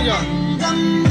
不紧